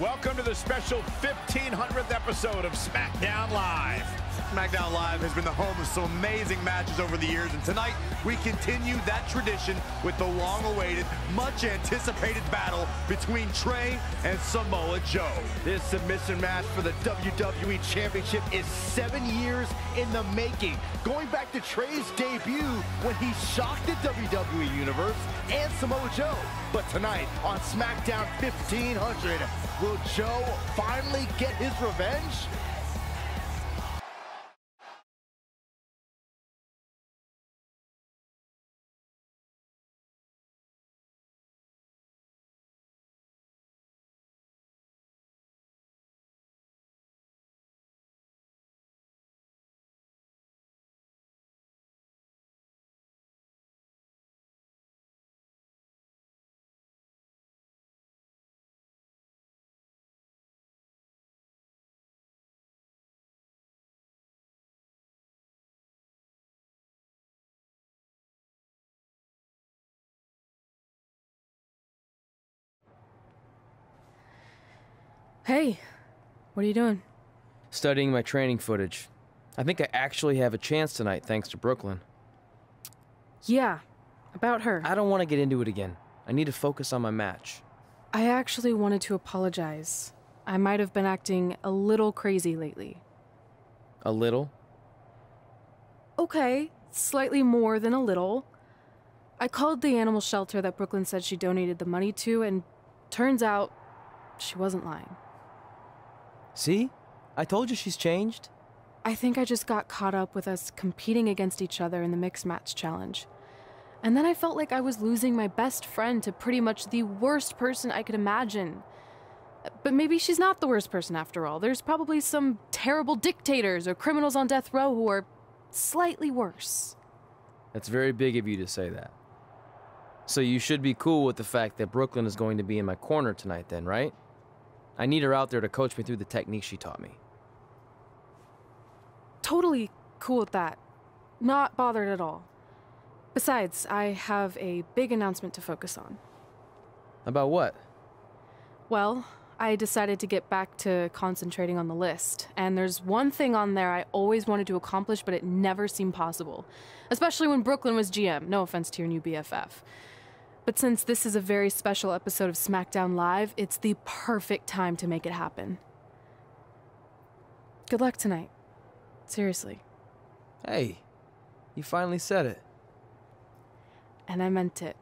Welcome to the special 1500th episode of SmackDown Live. SmackDown Live has been the home of some amazing matches over the years, and tonight we continue that tradition with the long-awaited, much-anticipated battle between Tre and Samoa Joe. This submission match for the WWE Championship is seven years in the making, going back to Tre's debut when he shocked the WWE Universe and Samoa Joe. But tonight on SmackDown 1500, will Joe finally get his revenge? Hey, what are you doing? Studying my training footage. I think I actually have a chance tonight thanks to Brooklyn. Yeah, about her. I don't want to get into it again. I need to focus on my match. I actually wanted to apologize. I might have been acting a little crazy lately. A little? Okay, slightly more than a little. I called the animal shelter that Brooklyn said she donated the money to, and turns out she wasn't lying. See? I told you she's changed. I think I just got caught up with us competing against each other in the mixed match challenge. And then I felt like I was losing my best friend to pretty much the worst person I could imagine. But maybe she's not the worst person after all. There's probably some terrible dictators or criminals on death row who are slightly worse. That's very big of you to say that. So you should be cool with the fact that Brooklyn is going to be in my corner tonight, then, right? I need her out there to coach me through the technique she taught me. Totally cool with that. Not bothered at all. Besides, I have a big announcement to focus on. About what? Well, I decided to get back to concentrating on the list, and there's one thing on there I always wanted to accomplish, but it never seemed possible. Especially when Brooklyn was GM, no offense to your new BFF. But since this is a very special episode of SmackDown Live, it's the perfect time to make it happen. Good luck tonight. Seriously. Hey, you finally said it. And I meant it.